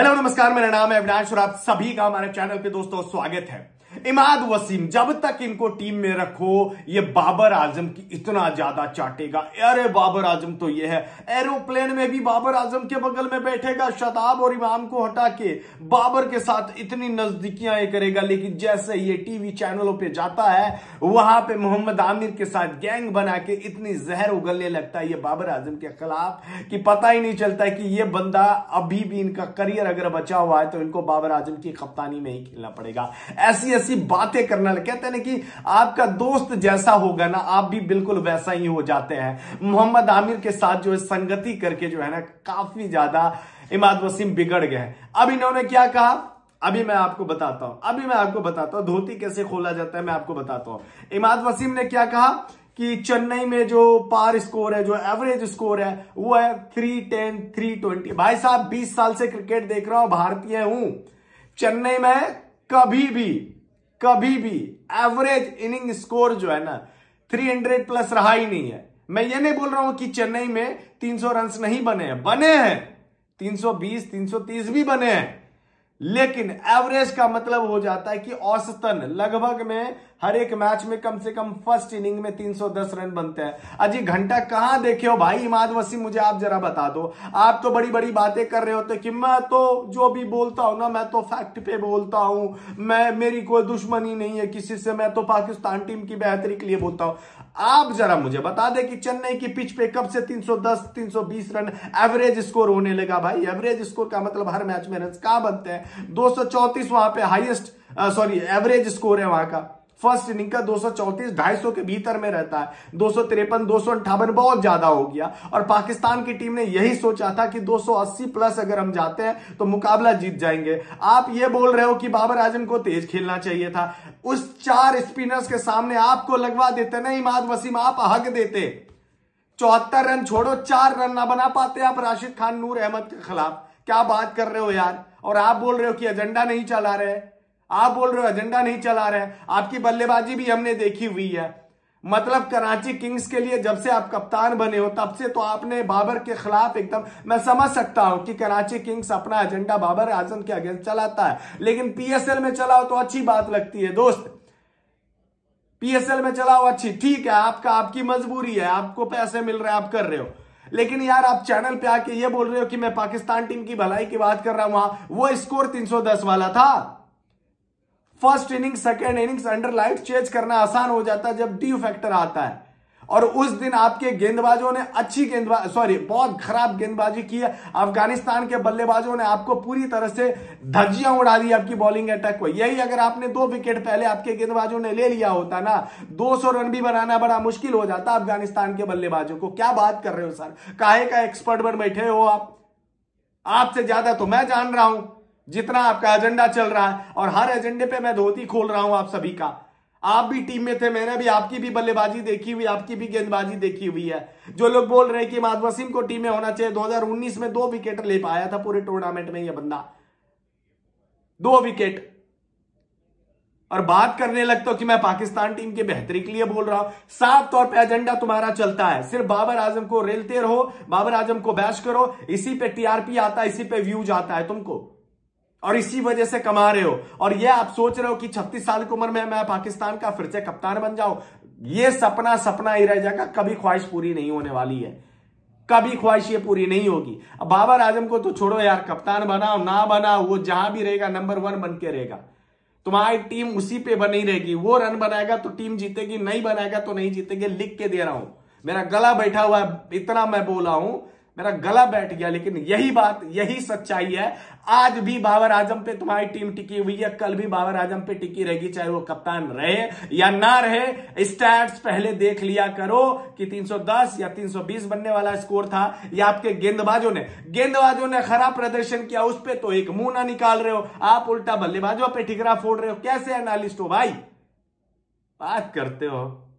Hello नमस्कार, मेरा नाम है अविनाश और आप सभी का हमारे चैनल पे दोस्तों स्वागत है। इमाद वसीम, जब तक इनको टीम में रखो, ये बाबर आज़म की इतना ज़्यादा चाटेगा। अरे बाबर आज़म तो ये है, एरोप्लेन में भी बाबर आज़म के बगल में बैठेगा, शताब और इमाम को हटा के। बाबर के साथ इतनी नजदीकियाँ ये करेगा, लेकिन जैसे ये टीवी चैनलों पे जाता है, वहाँ पे मोहम्मद आमिर के साथ गैंग बना के इतनी जहर उगलने लगता है ये बाबर आज़म के खिलाफ, कि पता ही नहीं चलता है कि ये बंदा अभी भी इनका करियर अगर बचा हुआ है तो इनको बाबर आज़म की कप्तानी में ही खेलना पड़ेगा। ऐसी ऐसी बातें करना कहते हैं कि आपका दोस्त जैसा होगा ना, आप भी बिल्कुल वैसा ही हो जाते हैं। मोहम्मद आमिर के साथ जो है संगति करके जो है ना, काफ़ी ज़्यादा इमाद वसीम बिगड़ गए अब इन्होंने क्या कहा? अभी मैं आपको बताता हूँ। अभी मैं आपको बताता हूँ, धोती कैसे खोला जाता है, मैं आपको बताता हूँ। इमाद वसीम ने क्या कहा? कि चेन्नई में जो पार स्कोर है, जो एवरेज स्कोर है, वो है थ्री टेन थ्री ट्वेंटी भाई साहब, बीस साल से क्रिकेट देख रहा हूँ, भारतीय हूँ। चेन्नई में कभी भी कभी भी एवरेज इनिंग स्कोर जो है ना 300 प्लस रहा ही नहीं है। मैं ये नहीं बोल रहा हूँ कि चेन्नई में 300 रन नहीं बने हैं। बने हैं। 320 330 भी बने हैं। लेकिन एवरेज का मतलब हो जाता है कि औसतन लगभग में हर एक मैच में कम से कम फ़र्स्ट इनिंग में 310 रन बनते हैं। अजी, घंटा कहाँ देखे हो? भाई, इमाद वसीम, मुझे आप जरा बता दो। आप तो बड़ी बड़ी बातें कर रहे होते कि मैं तो जो भी बोलता हूँ ना, मैं तो फैक्ट पे बोलता हूँ। मैं, मेरी कोई दुश्मनी नहीं है किसी से, मैं तो पाकिस्तान टीम की बेहतरी के लिए बोलता हूँ। आप जरा मुझे बता दें कि चेन्नई की पिच पे कब से 310 320 रन एवरेज स्कोर होने लगा? भाई, एवरेज स्कोर का मतलब हर मैच में रन कहाँ बनते हैं? दो वहाँ पे हाईएस्ट सॉरी एवरेज स्कोर है वहाँ का। फ़र्स्ट इनिंग का 234 250 के भीतर में रहता है। दो सौ तिरपन, दो बहुत ज़्यादा हो गया। और पाकिस्तान की टीम ने यही सोचा था कि 280 प्लस अगर हम जाते हैं तो मुकाबला जीत जाएँगे। आप ये बोल रहे हो कि बाबर आज़म को तेज खेलना चाहिए था। उस चार स्पिनर्स के सामने आपको लगवा देते ना, इमाद वसीम, आप हक देते। चौहत्तर रन छोड़ो, चार रन ना बना पाते आप, राशिद खान, नूर अहमद के खिलाफ। क्या बात कर रहे हो यार? और आप बोल रहे हो कि एजेंडा नहीं चला रहे, आप बोल रहे हो एजेंडा नहीं चला रहे, आपकी बल्लेबाजी भी हमने देखी हुई है। मतलब कराची किंग्स के लिए जब से आप कप्तान बने हो, तब से तो आपने बाबर के खिलाफ एकदम, मैं समझ सकता हूँ कि कराची किंग्स अपना एजेंडा बाबर आज़म के अगेंस्ट चलाता है, लेकिन पीएसएल में चलाओ तो अच्छी बात लगती है। दोस्त, पीएसएल में चलाओ अच्छी, ठीक है, आपका, आपकी मजबूरी है, आपको पैसे मिल रहे हैं, आप कर रहे हो। लेकिन यार, आप चैनल पे आके ये बोल रहे हो कि मैं पाकिस्तान टीम की भलाई की बात कर रहा हूँ वहाँ वो स्कोर 310 वाला था। First inning second innings under light change करना आसान हो जाता है जब ड्यू फैक्टर आता है। और उस दिन आपके गेंदबाजों ने अच्छी गेंदबाज सॉरी बहुत खराब गेंदबाजी की है। अफ़गानिस्तान के बल्लेबाजों ने आपको पूरी तरह से धज्जियाँ उड़ा दी आपकी बॉलिंग अटैक को। यही अगर आपने दो विकेट पहले आपके गेंदबाजों ने ले लिया होता ना 200 रन भी बनाना बड़ा मुश्किल हो जाता अफ़गानिस्तान के बल्लेबाजों को। क्या बात कर रहे हो सर? काहे का एक्सपर्ट बन बैठे हो आप? आपसे ज़्यादा तो मैं जान रहा हूँ, जितना आपका एजेंडा चल रहा है। और हर एजेंडे पे मैं धोती खोल रहा हूँ आप सभी का। आप भी टीम में थे, मैंने भी आपकी भी बल्लेबाजी देखी हुई, आपकी भी गेंदबाजी देखी हुई है। जो लोग बोल रहे हैं कि माद वसीम को टीम में होना चाहिए 2019 में दो विकेट ले पाया था पूरे टूर्नामेंट में यह बंदा। दो विकेट। और बात करने लगता हूँ कि मैं पाकिस्तान टीम की बेहतरी के लिए बोल रहा हूँ। साफ़ तौर पे एजेंडा तुम्हारा चलता है। सिर्फ़ बाबर आज़म को रेलते रहो, बाबर आज़म को बैश करो, इसी पे टीआरपी आता है, इसी पे व्यूज़ आता है तुमको। और इसी वजह से कमा रहे हो। और ये आप सोच रहे हो कि 36 साल की उम्र में मैं पाकिस्तान का फिर से कप्तान बन जाऊँ। ये सपना सपना ही रह जाएगा। कभी ख्वाहिश पूरी नहीं होने वाली है। कभी ख्वाहिश ये पूरी नहीं होगी। अब बाबर आज़म को तो छोड़ो यार, कप्तान बनाओ, ना बनाओ, वो जहाँ भी रहेगा नंबर वन बन के रहेगा। तुम्हारी टीम उसी पे बनी रहेगी। वो रन बनाएगा तो टीम जीतेगी, नहीं बनाएगा तो नहीं जीतेगी, लिख के दे रहा हूँ। मेरा गला बैठा हुआ है, इतना मैं बोला हूँ। मेरा गला बैठ गया, लेकिन यही बात, यही सच्चाई है। आज भी बाबर आज़म पे तुम्हारी टीम टिकी हुई है, कल भी बाबर आज़म पे टिकी रहेगी, चाहे वो कप्तान रहे या ना रहे। स्टैट्स पहले देख लिया करो कि 310 या 320 बनने वाला स्कोर था, या आपके गेंदबाजों ने। गेंदबाजों ने खराब प्रदर्शन किया उस पर तो एक मुँह ना निकाल रहे हो। आप उल्टा बल्लेबाजों पे ठिकरा फोड़ रहे हो। कैसे एनालिस्ट हो भाई? बात करते हो।